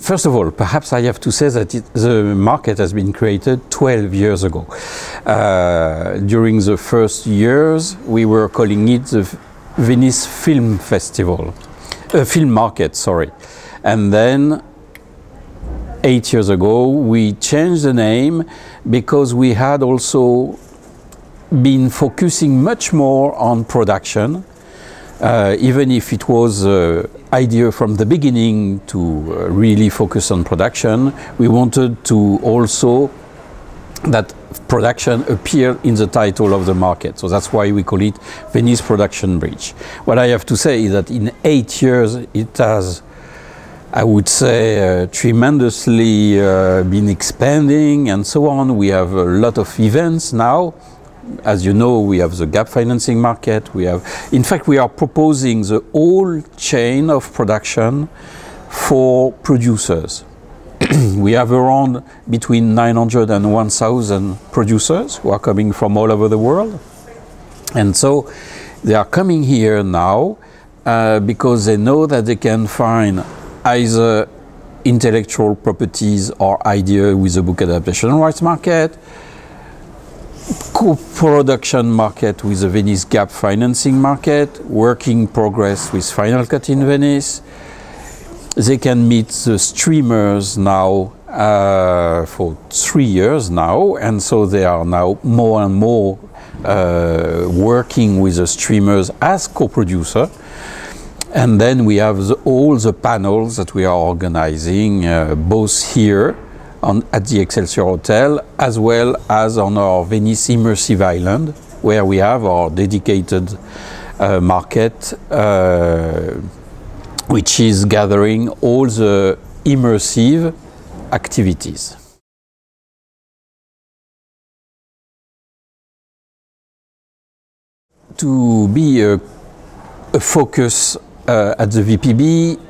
First of all, perhaps I have to say that it, the market has been created 12 years ago. Uh, during the first years, we were calling it the Venice Film Festival, uh, Film Market, sorry. And then, eight years ago, we changed the name because we had also been focusing much more on production uh, even if it was uh, idea from the beginning to uh, really focus on production, we wanted to also that production appear in the title of the market. So that's why we call it Venice Production Bridge. What I have to say is that in eight years it has, I would say, uh, tremendously uh, been expanding and so on. We have a lot of events now as you know, we have the gap financing market. We have, in fact, we are proposing the whole chain of production for producers. we have around between 900 and 1,000 producers who are coming from all over the world. And so they are coming here now uh, because they know that they can find either intellectual properties or idea with the book adaptation rights market, co-production market with the Venice Gap financing market, working progress with Final Cut in Venice. They can meet the streamers now uh, for three years now, and so they are now more and more uh, working with the streamers as co-producer. And then we have the, all the panels that we are organizing, uh, both here on, at the Excelsior Hotel, as well as on our Venice Immersive Island, where we have our dedicated uh, market, uh, which is gathering all the immersive activities. To be a, a focus uh, at the VPB,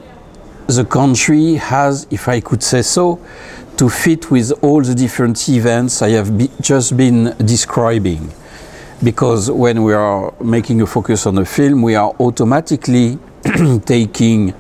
the country has, if I could say so, to fit with all the different events I have be just been describing. Because when we are making a focus on a film, we are automatically taking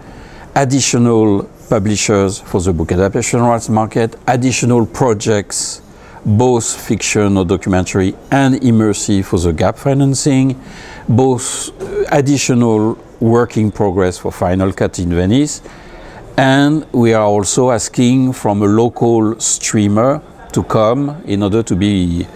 additional publishers for the book adaptation rights market, additional projects, both fiction or documentary and immersive for the gap financing, both uh, additional work in progress for Final Cut in Venice, and we are also asking from a local streamer to come in order to be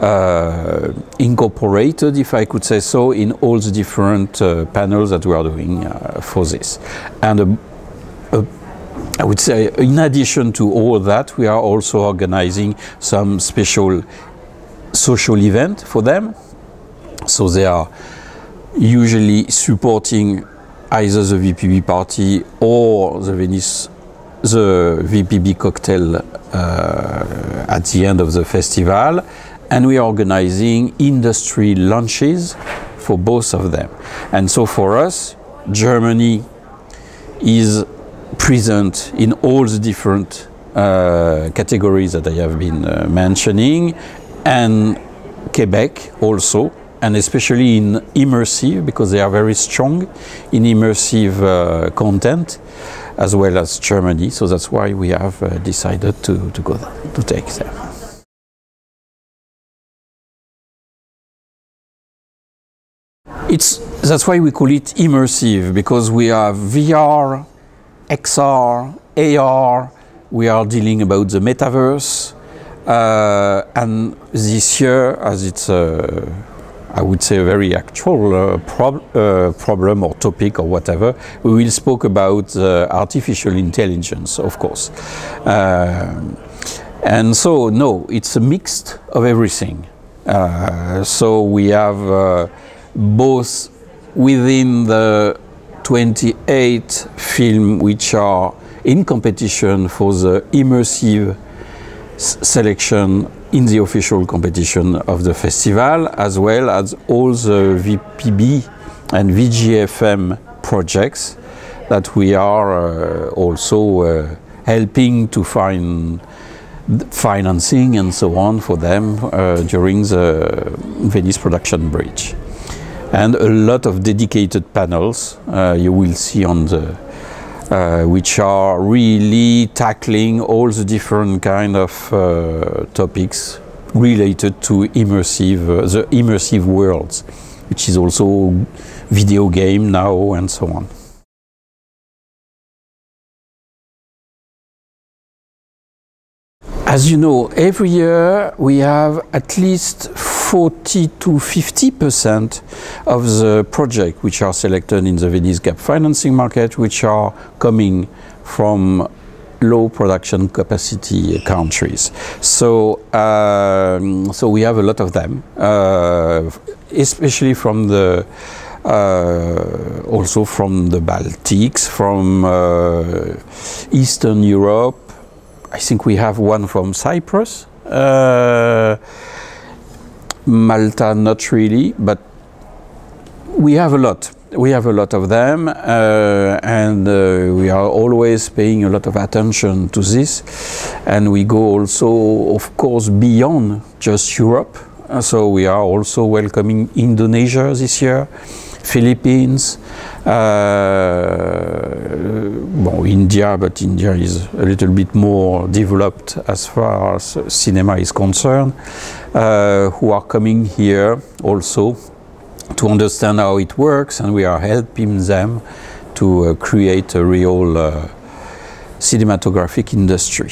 uh, incorporated, if I could say so, in all the different uh, panels that we are doing uh, for this. And uh, uh, I would say, in addition to all that, we are also organizing some special social event for them. So they are usually supporting either the VPB party or the Venice, the VPB cocktail uh, at the end of the festival. And we are organizing industry lunches for both of them. And so for us, Germany is present in all the different uh, categories that I have been uh, mentioning, and Quebec also and especially in immersive because they are very strong in immersive uh, content as well as Germany. So that's why we have uh, decided to, to go to take them. It's, that's why we call it immersive because we have VR, XR, AR, we are dealing about the metaverse, uh, and this year, as it's a I would say, a very actual uh, prob uh, problem or topic or whatever, we will speak about uh, artificial intelligence, of course. Um, and so, no, it's a mix of everything. Uh, so we have uh, both within the 28 films which are in competition for the immersive selection in the official competition of the festival, as well as all the VPB and VGFM projects that we are uh, also uh, helping to find financing and so on for them uh, during the Venice Production Bridge. And a lot of dedicated panels uh, you will see on the uh, which are really tackling all the different kind of uh, topics related to immersive, uh, the immersive worlds, which is also video game now and so on. As you know, every year we have at least 40 to 50 percent of the projects which are selected in the Venice Gap financing market, which are coming from low production capacity countries. So, um, so we have a lot of them, uh, especially from the uh, also from the Baltics, from uh, Eastern Europe. I think we have one from Cyprus. Uh, Malta, not really, but we have a lot. We have a lot of them, uh, and uh, we are always paying a lot of attention to this. And we go also, of course, beyond just Europe. So we are also welcoming Indonesia this year, Philippines, uh, well, India, but India is a little bit more developed as far as cinema is concerned, uh, who are coming here also to understand how it works, and we are helping them to uh, create a real uh, cinematographic industry.